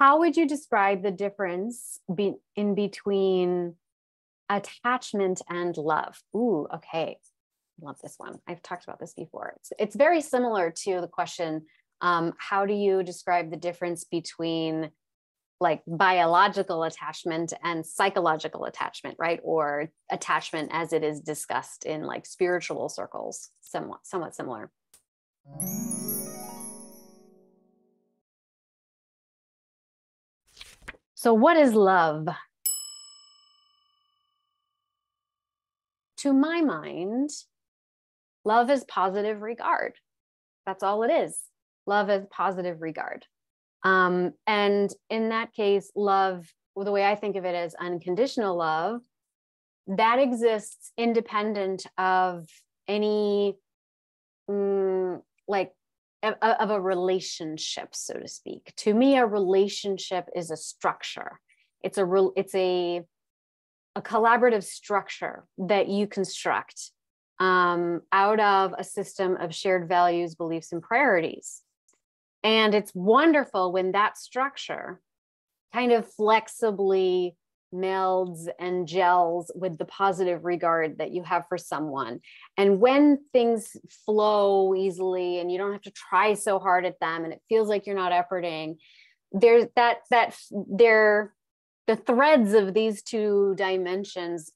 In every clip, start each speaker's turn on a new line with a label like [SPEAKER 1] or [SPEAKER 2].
[SPEAKER 1] how would you describe the difference be, in between attachment and love? Ooh, okay. Love this one. I've talked about this before. It's, it's very similar to the question um, how do you describe the difference between like biological attachment and psychological attachment, right? Or attachment as it is discussed in like spiritual circles, somewhat, somewhat similar. So, what is love? To my mind, love is positive regard. That's all it is. Love is positive regard. Um, and in that case, love, well, the way I think of it as unconditional love, that exists independent of any mm, like of a relationship so to speak. To me a relationship is a structure. It's a real it's a a collaborative structure that you construct um, out of a system of shared values beliefs and priorities. And it's wonderful when that structure kind of flexibly melds and gels with the positive regard that you have for someone. And when things flow easily and you don't have to try so hard at them and it feels like you're not efforting, there's that that they're the threads of these two dimensions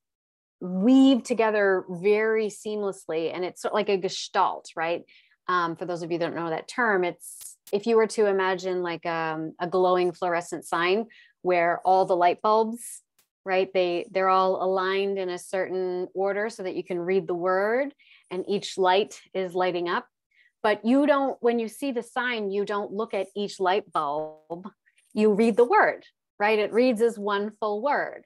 [SPEAKER 1] weave together very seamlessly and it's sort of like a gestalt right um, for those of you that don't know that term it's if you were to imagine like um, a glowing fluorescent sign where all the light bulbs right? They they're all aligned in a certain order so that you can read the word and each light is lighting up. But you don't when you see the sign you don't look at each light bulb. You read the word right? It reads as one full word.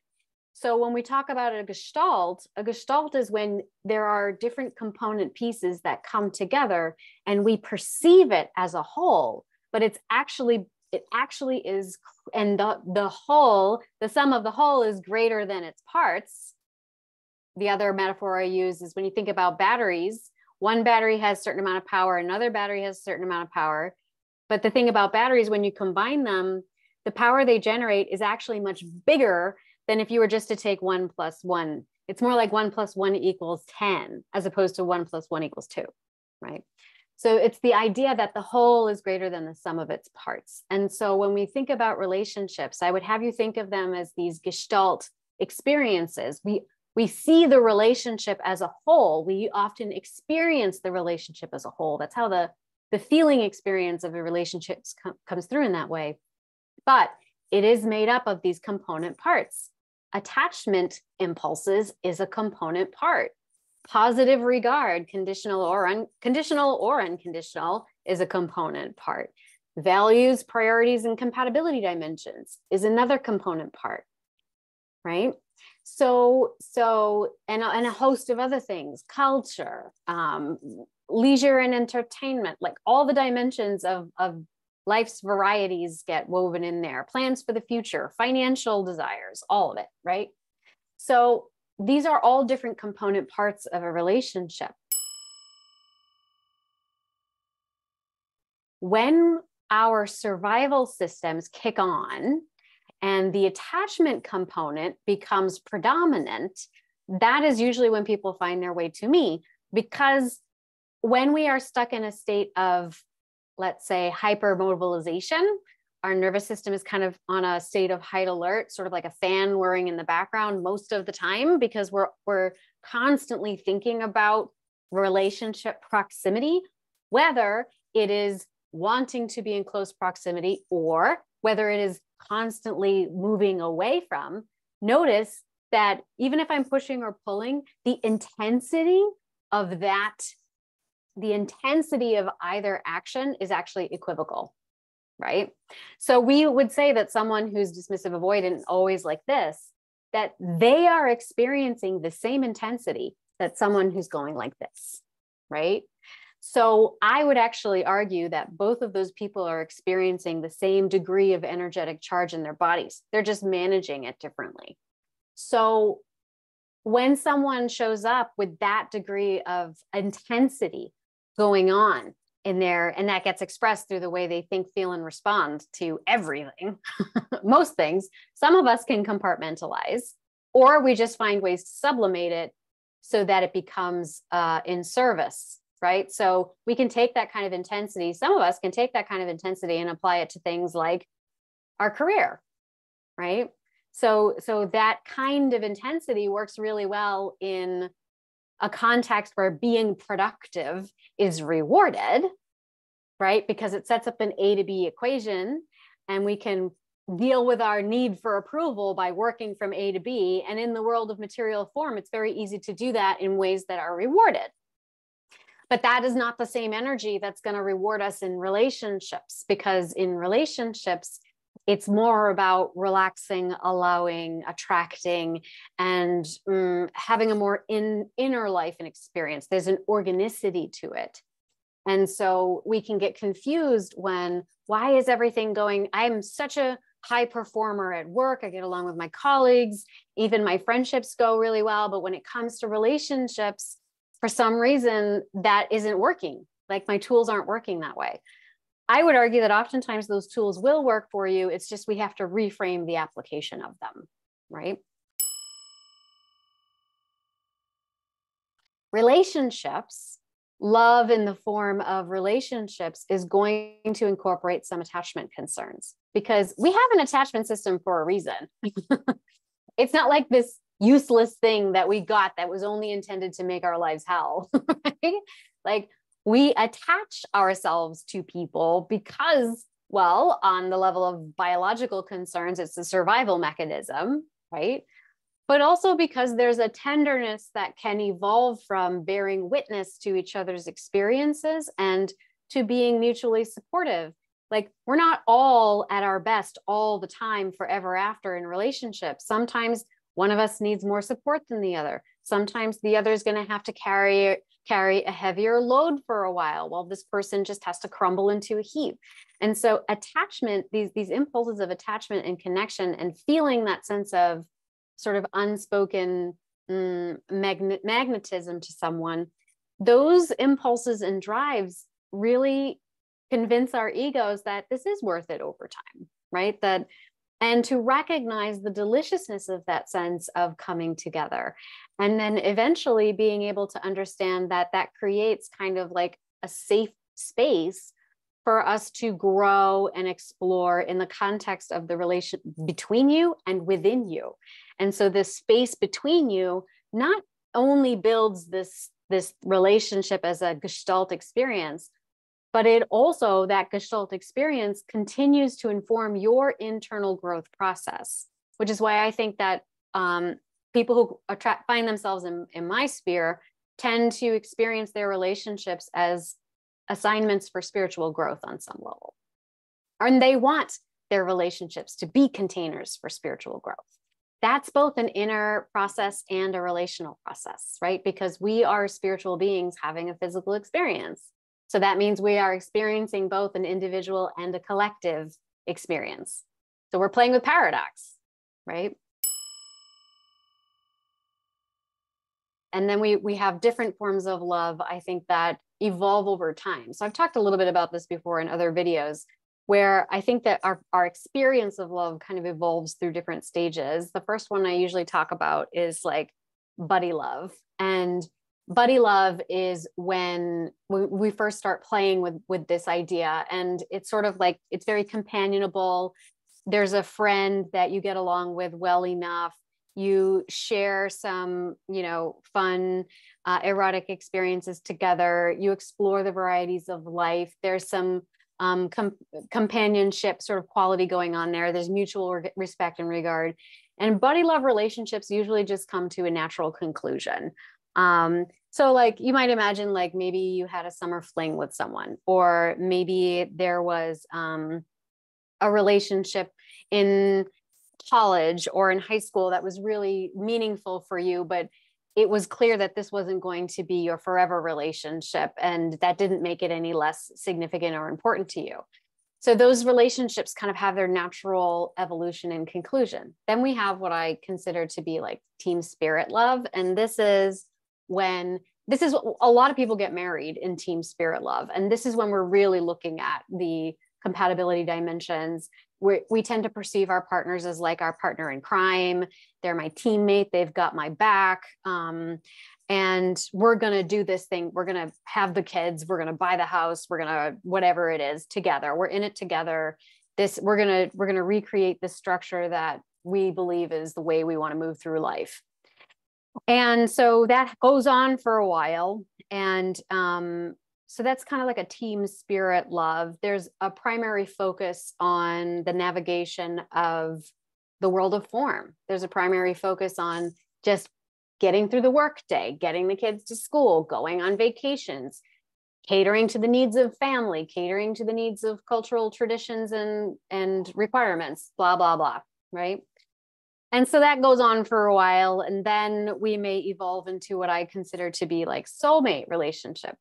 [SPEAKER 1] So when we talk about a gestalt a gestalt is when there are different component pieces that come together and we perceive it as a whole but it's actually it actually is and the the whole the sum of the whole is greater than its parts. The other metaphor i use is when you think about batteries one battery has a certain amount of power another battery has a certain amount of power. But the thing about batteries when you combine them the power they generate is actually much bigger than if you were just to take one plus one. It's more like one plus one equals 10 as opposed to one plus one equals two right so it's the idea that the whole is greater than the sum of its parts. And so when we think about relationships, I would have you think of them as these gestalt experiences. We we see the relationship as a whole. We often experience the relationship as a whole. That's how the the feeling experience of the relationships com- comes through in that way. But it is made up of these component parts. Attachment impulses is a component part positive regard, conditional or unconditional or unconditional, is a component part. Values, priorities, and compatibility dimensions is another component part, right? So, so, and, and a host of other things, culture, um, leisure and entertainment, like all the dimensions of, of life's varieties get woven in there, plans for the future, financial desires, all of it, right? So these are all different component parts of a relationship. When our survival systems kick on and the attachment component becomes predominant, that is usually when people find their way to me because when we are stuck in a state of, let's say, hypermobilization, our nervous system is kind of on a state of height alert, sort of like a fan whirring in the background most of the time because we're we're constantly thinking about relationship proximity, whether it is wanting to be in close proximity or whether it is constantly moving away from. Notice that even if I'm pushing or pulling, the intensity of that, the intensity of either action is actually equivocal right? So we would say that someone who's dismissive avoidant, always like this, that they are experiencing the same intensity that someone who's going like this, right? So I would actually argue that both of those people are experiencing the same degree of energetic charge in their bodies. They're just managing it differently. So when someone shows up with that degree of intensity going on in there and that gets expressed through the way they think feel and respond to everything most things. Some of us can compartmentalize or we just find ways to sublimate it so that it becomes uh, in service right? So we can take that kind of intensity some of us can take that kind of intensity and apply it to things like our career right? So so that kind of intensity works really well in a context where being productive is rewarded, right? Because it sets up an A to B equation and we can deal with our need for approval by working from A to B. And in the world of material form, it's very easy to do that in ways that are rewarded. But that is not the same energy that's going to reward us in relationships because in relationships, it's more about relaxing allowing attracting and um, having a more in, inner life and experience. There's an organicity to it. And so we can get confused when why is everything going i'm such a high performer at work i get along with my colleagues even my friendships go really well but when it comes to relationships for some reason that isn't working. Like my tools aren't working that way I would argue that oftentimes those tools will work for you. It's just we have to reframe the application of them, right? Relationships, love in the form of relationships is going to incorporate some attachment concerns because we have an attachment system for a reason. it's not like this useless thing that we got that was only intended to make our lives hell. Right? Like we attach ourselves to people because well on the level of biological concerns it's a survival mechanism right? But also because there's a tenderness that can evolve from bearing witness to each other's experiences and to being mutually supportive. Like we're not all at our best all the time forever after in relationships. Sometimes one of us needs more support than the other. Sometimes the other is going to have to carry carry a heavier load for a while while this person just has to crumble into a heap. And so attachment, these, these impulses of attachment and connection and feeling that sense of sort of unspoken mm, magnet, magnetism to someone, those impulses and drives really convince our egos that this is worth it over time, right? That and to recognize the deliciousness of that sense of coming together. And then eventually being able to understand that that creates kind of like a safe space for us to grow and explore in the context of the relation between you and within you. And so this space between you not only builds this this relationship as a gestalt experience but it also that gestalt experience continues to inform your internal growth process which is why i think that um, people who attract find themselves in, in my sphere tend to experience their relationships as assignments for spiritual growth on some level. And they want their relationships to be containers for spiritual growth. That's both an inner process and a relational process right? Because we are spiritual beings having a physical experience so that means we are experiencing both an individual and a collective experience. So we're playing with paradox, right? And then we we have different forms of love, I think that evolve over time. So I've talked a little bit about this before in other videos where I think that our, our experience of love kind of evolves through different stages. The first one I usually talk about is like buddy love. And buddy love is when we, first start playing with with this idea and it's sort of like it's very companionable. There's a friend that you get along with well enough. You share some you know fun uh, erotic experiences together. You explore the varieties of life. There's some um, com- companionship sort of quality going on there. There's mutual re- respect and regard. And buddy love relationships usually just come to a natural conclusion um, so like you might imagine like maybe you had a summer fling with someone or maybe there was um, a relationship in college or in high school that was really meaningful for you but it was clear that this wasn't going to be your forever relationship and that didn't make it any less significant or important to you. So those relationships kind of have their natural evolution and conclusion. Then we have what i consider to be like team spirit love and this is when this is a lot of people get married in team spirit love and this is when we're really looking at the compatibility dimensions. We we tend to perceive our partners as like our partner in crime. They're my teammate. They've got my back. Um, and we're going to do this thing. We're going to have the kids. We're going to buy the house. We're going to whatever it is together. We're in it together. This we're going to we're going to recreate this structure that we believe is the way we want to move through life and so that goes on for a while. And um, so that's kind of like a team spirit love. There's a primary focus on the navigation of the world of form. There's a primary focus on just getting through the workday getting the kids to school going on vacations catering to the needs of family catering to the needs of cultural traditions and and requirements blah blah blah right and so that goes on for a while and then we may evolve into what i consider to be like soulmate relationship.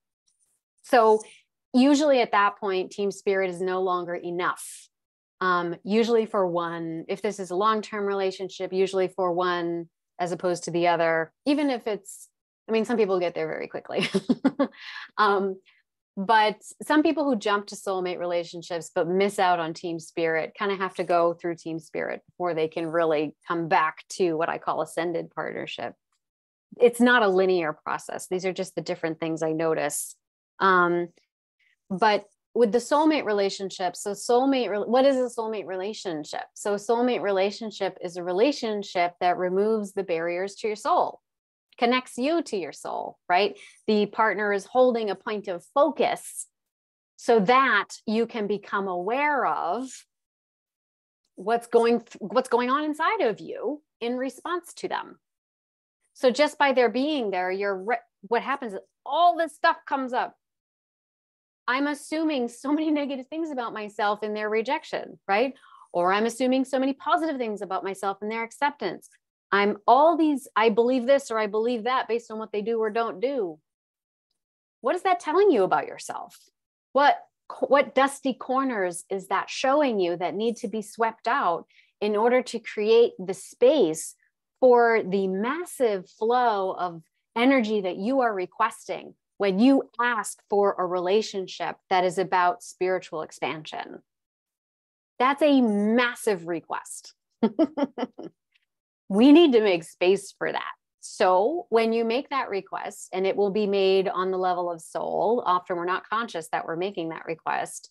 [SPEAKER 1] So usually at that point team spirit is no longer enough. Um, usually for one if this is a long-term relationship usually for one as opposed to the other even if it's i mean some people get there very quickly. Um, but some people who jump to soulmate relationships but miss out on team spirit kind of have to go through team spirit before they can really come back to what i call ascended partnership. It's not a linear process. These are just the different things i notice. Um, but with the soulmate relationship so soulmate what is a soulmate relationship? So a soulmate relationship is a relationship that removes the barriers to your soul connects you to your soul, right? The partner is holding a point of focus so that you can become aware of what's going th- what's going on inside of you in response to them. So just by their being there, you're re- what happens is all this stuff comes up. I'm assuming so many negative things about myself in their rejection, right? Or I'm assuming so many positive things about myself in their acceptance. I'm all these, I believe this or I believe that based on what they do or don't do. What is that telling you about yourself? What what dusty corners is that showing you that need to be swept out in order to create the space for the massive flow of energy that you are requesting when you ask for a relationship that is about spiritual expansion? That's a massive request. we need to make space for that. So when you make that request, and it will be made on the level of soul, often we're not conscious that we're making that request.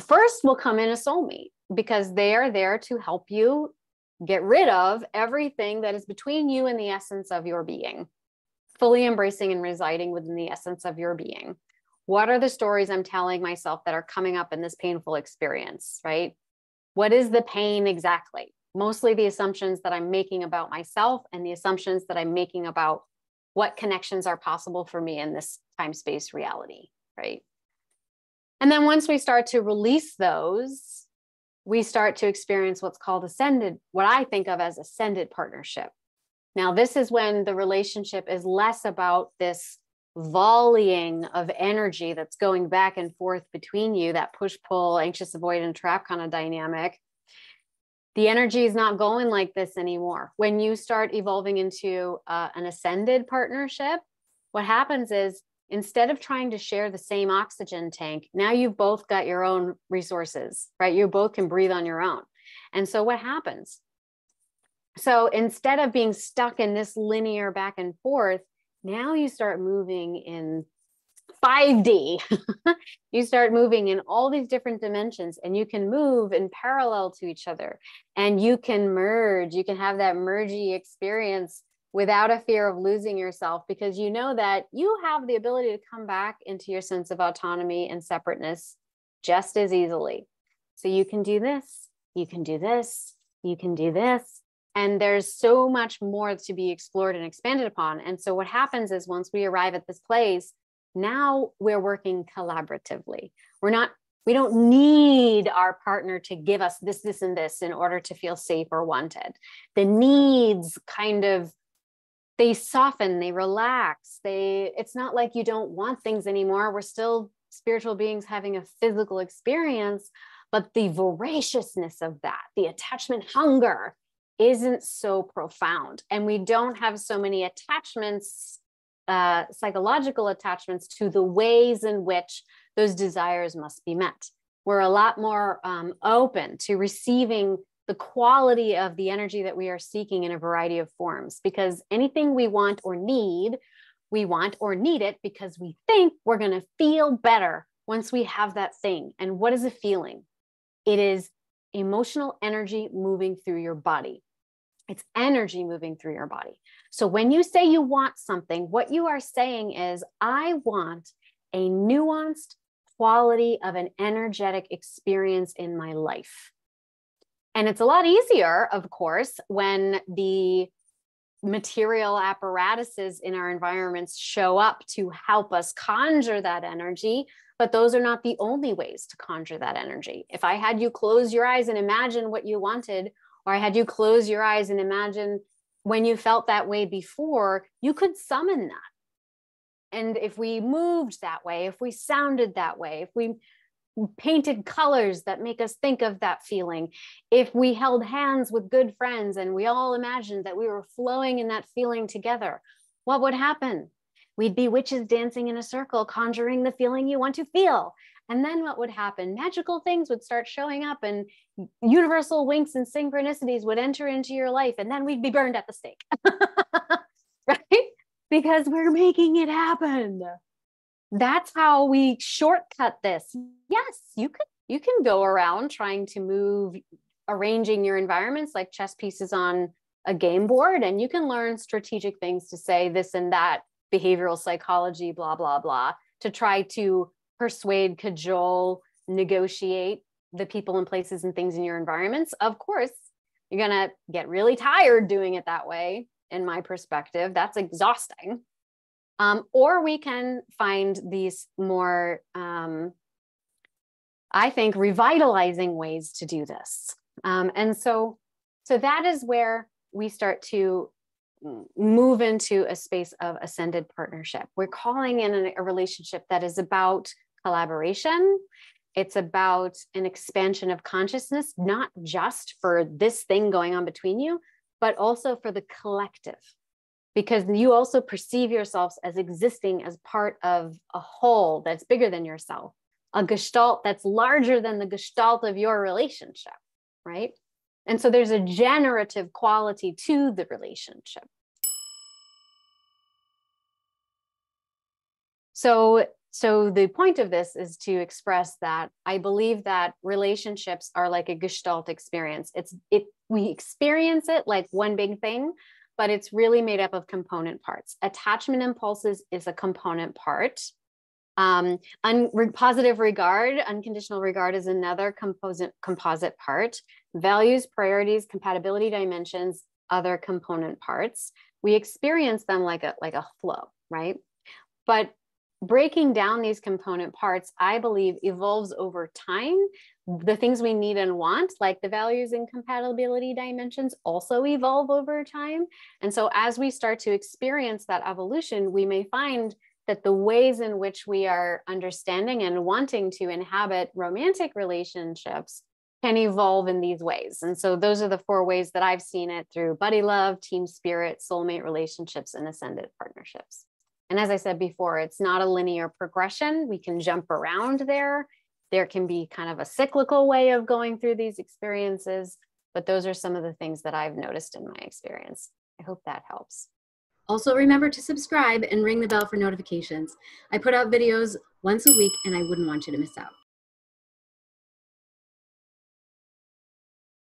[SPEAKER 1] First we'll come in a soulmate because they are there to help you get rid of everything that is between you and the essence of your being, fully embracing and residing within the essence of your being. What are the stories I'm telling myself that are coming up in this painful experience, right? What is the pain exactly? Mostly the assumptions that I'm making about myself and the assumptions that I'm making about what connections are possible for me in this time space reality, right? And then once we start to release those, we start to experience what's called ascended, what I think of as ascended partnership. Now, this is when the relationship is less about this volleying of energy that's going back and forth between you, that push pull, anxious, avoidant trap kind of dynamic the energy is not going like this anymore. When you start evolving into uh, an ascended partnership, what happens is instead of trying to share the same oxygen tank, now you've both got your own resources, right? You both can breathe on your own. And so what happens? So instead of being stuck in this linear back and forth, now you start moving in 5D. you start moving in all these different dimensions and you can move in parallel to each other and you can merge. You can have that mergy experience without a fear of losing yourself because you know that you have the ability to come back into your sense of autonomy and separateness just as easily. So you can do this, you can do this, you can do this. And there's so much more to be explored and expanded upon. And so what happens is once we arrive at this place, now we're working collaboratively. We're not, we don't need our partner to give us this, this, and this in order to feel safe or wanted. The needs kind of they soften, they relax. They it's not like you don't want things anymore. We're still spiritual beings having a physical experience, but the voraciousness of that, the attachment hunger isn't so profound. And we don't have so many attachments uh, psychological attachments to the ways in which those desires must be met. We're a lot more um, open to receiving the quality of the energy that we are seeking in a variety of forms because anything we want or need, we want or need it because we think we're going to feel better once we have that thing. And what is a feeling? It is emotional energy moving through your body. It's energy moving through your body. So when you say you want something, what you are saying is, I want a nuanced quality of an energetic experience in my life. And it's a lot easier, of course, when the material apparatuses in our environments show up to help us conjure that energy. But those are not the only ways to conjure that energy. If I had you close your eyes and imagine what you wanted, or I had you close your eyes and imagine when you felt that way before, you could summon that. And if we moved that way, if we sounded that way, if we painted colors that make us think of that feeling, if we held hands with good friends and we all imagined that we were flowing in that feeling together, what would happen? We'd be witches dancing in a circle, conjuring the feeling you want to feel. And then what would happen? Magical things would start showing up, and universal winks and synchronicities would enter into your life. And then we'd be burned at the stake. right? Because we're making it happen that's how we shortcut this yes you could you can go around trying to move arranging your environments like chess pieces on a game board and you can learn strategic things to say this and that behavioral psychology blah blah blah to try to persuade cajole negotiate the people and places and things in your environments of course you're going to get really tired doing it that way in my perspective that's exhausting um, or we can find these more, um, I think, revitalizing ways to do this. Um, and so, so that is where we start to move into a space of ascended partnership. We're calling in a, a relationship that is about collaboration. It's about an expansion of consciousness, not just for this thing going on between you, but also for the collective because you also perceive yourselves as existing as part of a whole that's bigger than yourself, a gestalt that's larger than the gestalt of your relationship, right? And so there's a generative quality to the relationship. So so the point of this is to express that I believe that relationships are like a gestalt experience. It's it we experience it like one big thing, but it's really made up of component parts. Attachment impulses is a component part. Um, un- positive regard, unconditional regard is another composite composite part. Values, priorities, compatibility dimensions, other component parts. We experience them like a like a flow, right? But breaking down these component parts, I believe, evolves over time. The things we need and want, like the values and compatibility dimensions, also evolve over time. And so, as we start to experience that evolution, we may find that the ways in which we are understanding and wanting to inhabit romantic relationships can evolve in these ways. And so, those are the four ways that I've seen it through buddy love, team spirit, soulmate relationships, and ascended partnerships. And as I said before, it's not a linear progression. We can jump around there. There can be kind of a cyclical way of going through these experiences, but those are some of the things that I've noticed in my experience. I hope that helps.
[SPEAKER 2] Also, remember to subscribe and ring the bell for notifications. I put out videos once a week and I wouldn't want you to miss out.